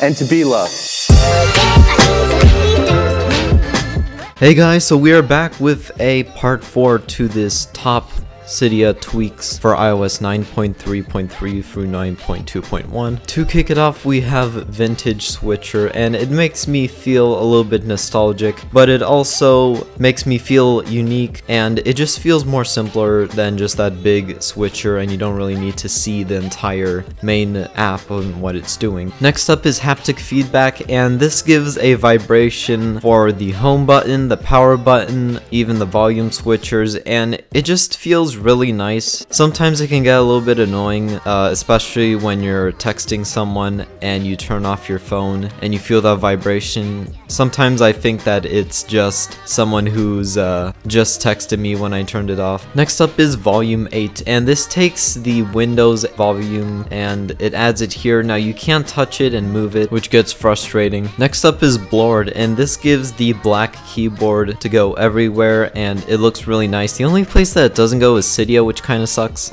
and to be loved. Hey guys, so we are back with a part 4 to this top Cydia tweaks for iOS 9.3.3 through 9.2.1. To kick it off, we have Vintage Switcher, and it makes me feel a little bit nostalgic, but it also makes me feel unique, and it just feels more simpler than just that big switcher, and you don't really need to see the entire main app and what it's doing. Next up is haptic feedback, and this gives a vibration for the home button, the power button, even the volume switchers, and it just feels really nice. Sometimes it can get a little bit annoying, uh, especially when you're texting someone and you turn off your phone and you feel that vibration. Sometimes I think that it's just someone who's uh, just texted me when I turned it off. Next up is volume 8 and this takes the Windows volume and it adds it here. Now you can't touch it and move it which gets frustrating. Next up is blurred and this gives the black keyboard to go everywhere and it looks really nice. The only place that it doesn't go is Cydia, which kind of sucks.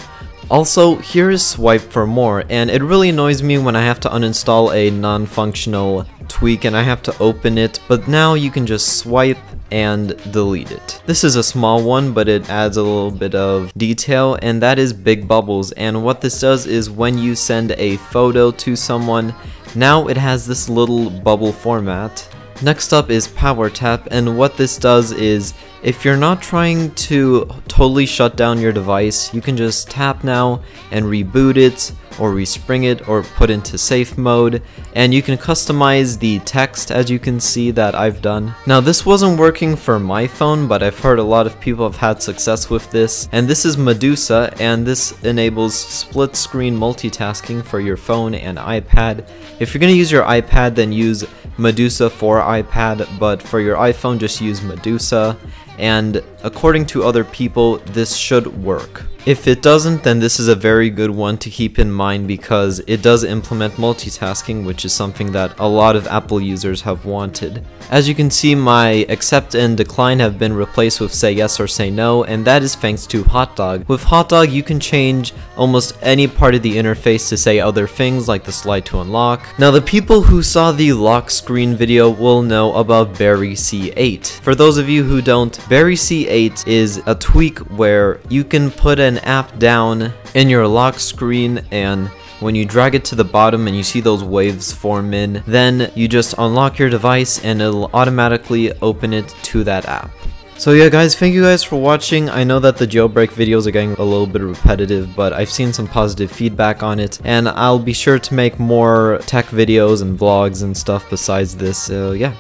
Also, here is swipe for more, and it really annoys me when I have to uninstall a non-functional tweak and I have to open it, but now you can just swipe and delete it. This is a small one, but it adds a little bit of detail, and that is big bubbles, and what this does is when you send a photo to someone, now it has this little bubble format. Next up is Power Tap, and what this does is if you're not trying to totally shut down your device, you can just tap now and reboot it or respring it or put into safe mode and you can customize the text as you can see that I've done. Now this wasn't working for my phone but I've heard a lot of people have had success with this and this is Medusa and this enables split screen multitasking for your phone and iPad. If you're going to use your iPad then use Medusa for iPad but for your iPhone just use Medusa. And according to other people this should work. If it doesn't, then this is a very good one to keep in mind because it does implement multitasking, which is something that a lot of Apple users have wanted. As you can see, my accept and decline have been replaced with say yes or say no, and that is thanks to Hotdog. With Hotdog, you can change almost any part of the interface to say other things like the slide to unlock. Now, the people who saw the lock screen video will know about Berry C8. For those of you who don't, Berry C8 is a tweak where you can put an app down in your lock screen and when you drag it to the bottom and you see those waves form in, then you just unlock your device and it'll automatically open it to that app. So yeah guys, thank you guys for watching. I know that the jailbreak videos are getting a little bit repetitive, but I've seen some positive feedback on it, and I'll be sure to make more tech videos and vlogs and stuff besides this, so yeah.